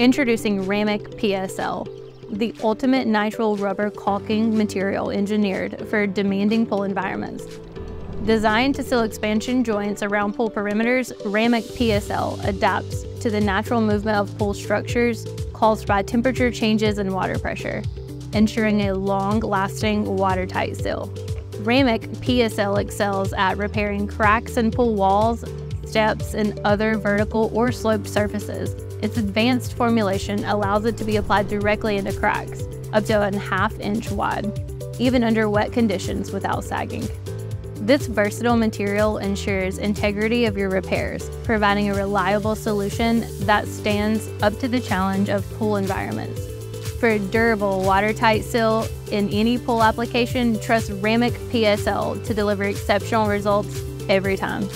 Introducing Ramuc PSL, the ultimate nitrile rubber caulking material engineered for demanding pool environments. Designed to seal expansion joints around pool perimeters, Ramuc PSL adapts to the natural movement of pool structures caused by temperature changes and water pressure, ensuring a long-lasting watertight seal. Ramuc PSL excels at repairing cracks in pool walls, steps, and other vertical or sloped surfaces its advanced formulation allows it to be applied directly into cracks, up to a half inch wide, even under wet conditions without sagging. This versatile material ensures integrity of your repairs, providing a reliable solution that stands up to the challenge of pool environments. For a durable, watertight seal in any pool application, trust Ramuc PSL to deliver exceptional results every time.